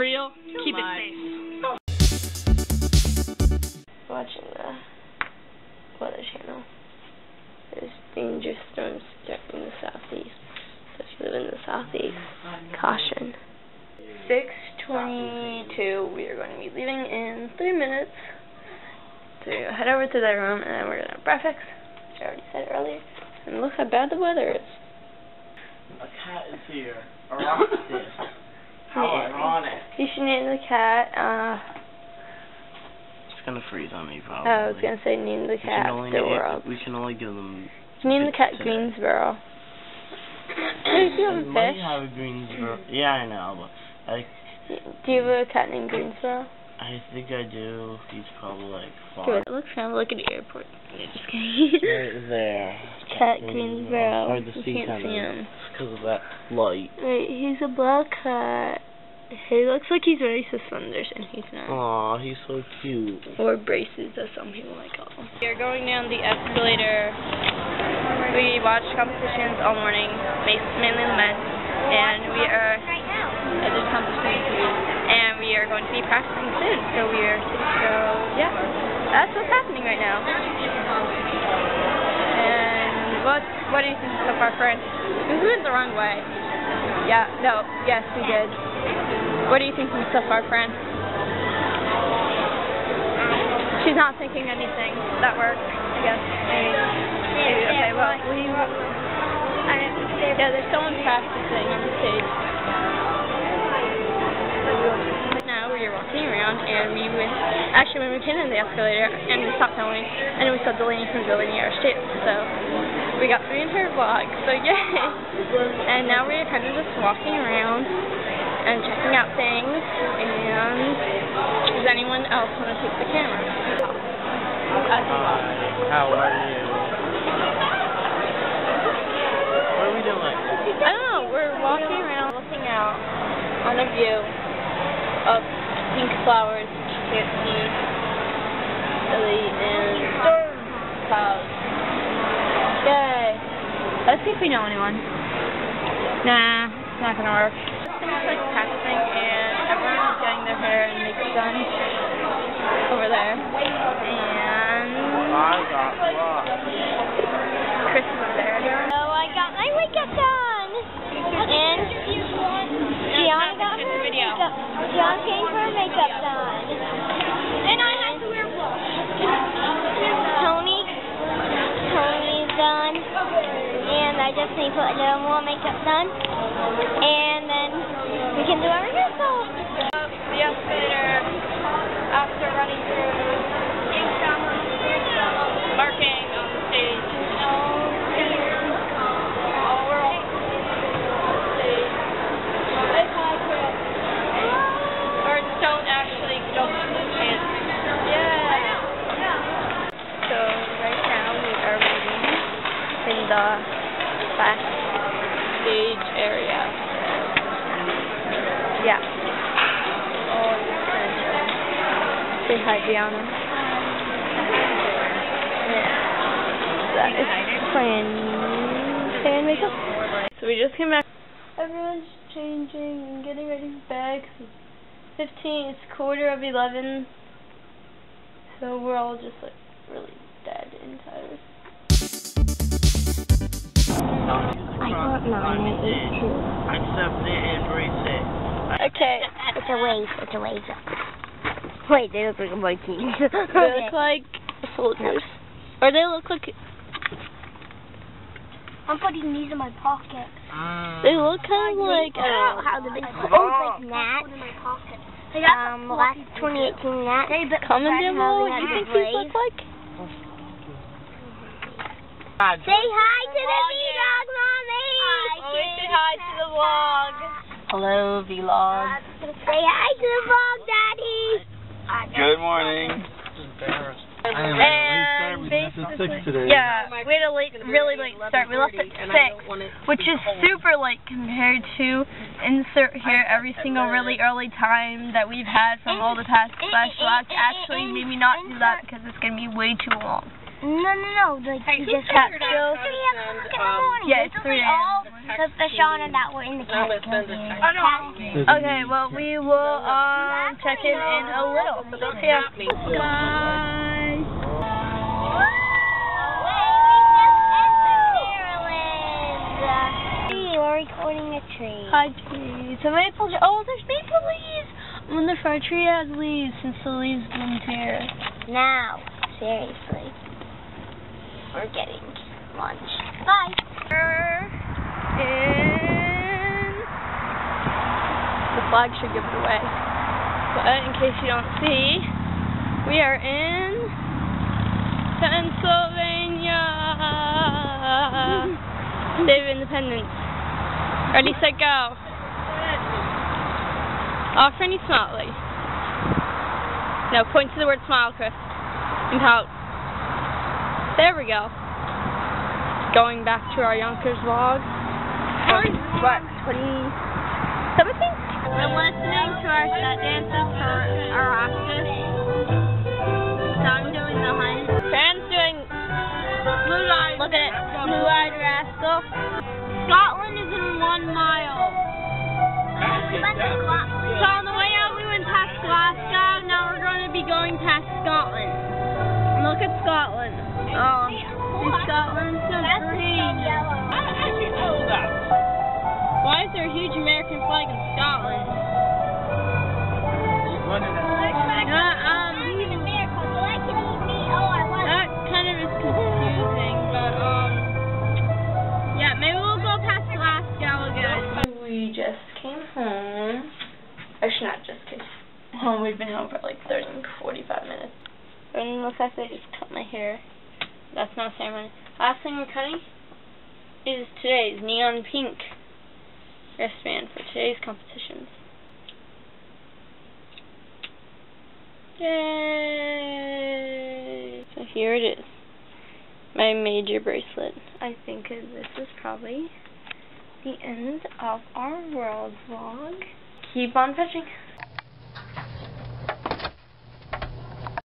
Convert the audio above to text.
real. Keep it safe. Watching the Weather Channel. There's dangerous storms threatening the southeast. So if you live in the southeast, caution. 6:22. We are going to be leaving in three minutes. So head over to that room, and then we're gonna have breakfast. Which I already said earlier. And look how bad the weather is. A cat is here. A rock is. How ironic. You should name the cat. Uh, It's gonna freeze on me probably. I was gonna say name the cat the name- world. We can only give them. Name the cat today. Greensboro. Do you have a fish? have a Greensboro. Yeah, I know, but I Do you have a cat named Greensboro? I think I do. He's probably like far Good. Look, Sam, look at the airport. Yeah, just kidding. right there. Cat Greensboro. Hard to You see can't see of him. because of that light. Wait, he's a black cat. He looks like he's wearing suspenders, and he's not. Aw, he's so cute. Or braces, as some people might call them. We are going down the escalator. We watched competitions all morning, ma- mainly the men, and we are at the competition, and we are going to be practicing soon. So we are, so yeah, that's what's happening right now. And what what do you think so far, friend? We went the wrong way. Yeah, no, yes, we did. What do you think so far, friend? She's not thinking anything. That worked, I guess. Maybe. Maybe. Okay, well, we. Yeah, there's someone practicing on the stage. And we went. Actually, when we came in the escalator, and we stopped filming, and we saw Delaney from Delaney Irish too. So we got three in her vlog. So yay! And now we're kind of just walking around and checking out things. And does anyone else want to take the camera? Hi, how are you? What are we doing? I don't know. We're walking around, looking out on a view of pink flowers. You can't see really and storm clouds. Yay! Let's see if we know anyone. Nah, it's not gonna work. It's like practicing, and everyone's getting their hair and makeup done over there. And I got. Chris is there. So I got my makeup done. And Gianna got her makeup. Gianna's getting her makeup done. And I had to wear gloves. Tony, Tony's done. And put a little more makeup done. And then we can do our rehearsal. the escalator after running through marking on the stage. Oh, we're all stage. Birds don't actually go through the pants. Yeah. So right now we are waiting in the back stage area. Yeah. Oh, just gonna chill. Say hi, Gianna. Yeah. That is plan. Fan makeup. So we just came back. Everyone's changing and getting ready for bed 'cause it's 15. It's quarter of 11. So we're all just like really dead and tired. I got mine at eight two. Accept it, embrace it. Okay. It's a wave. It's a wave. Wait, they look like Vikings. They look like soldiers. Or they look like I'm putting these in my pocket. they look kind of like I don't know uh, how did they Oh, it's like gnats. Um, last 2018 gnats. comment down below what How you think these look like. Say hi to the vlog, mommy. Always say hi to the vlog. Hello, vlog. Say hi to the vlog, daddy. Good morning. And basically, yeah, we had a late, really late start. We left at six, which is super late compared to insert here every single really early time that we've had from all the past slash vlogs. Actually, maybe not do that because it's gonna be way too long. No, no, no. Like, you just cat have show. three o'clock in the morning. Yeah, it's This is three all a.m. the fish and that were in the cat. Okay, well, we will um, check in in a little. Yeah. Guys. We're recording a tree. Hi, trees. A maple tree. Oh, there's maple leaves. I wonder if our tree has leaves since the leaves bloomed here. Now, seriously, we're getting lunch. Bye. In the flag should give it away. But uh, in case you don't see, we are in Pennsylvania. State of Independence. Ready, set, go. Offer any smartly. No, point to the word smile, Chris. And pout. There we go. Going back to our Yonkers vlog. What, 2017? We're listening to our set dances for Oireachtas. So I'm doing the hunt. Fran's doing Blue Eyed. Look at it. Blue Eyed Rascal. Scotland is in one mile. So on the way out we went past Glasgow. Now we're going to be going past Scotland. Look at Scotland. Oh, see Scotland? So green. Why is there a huge American flag in Scotland? Uh, um, that kind of is confusing, but um, yeah, maybe we'll go past Glasgow again. We just came home. Actually, not just came home. We've been home for like 30, 45 minutes. And the fact that I just cut my hair, that's not ceremony. Last thing we're cutting is today's neon pink wristband for today's competitions. Yay! So here it is. My major bracelet. I think this is probably the end of our world vlog. Keep on fishing.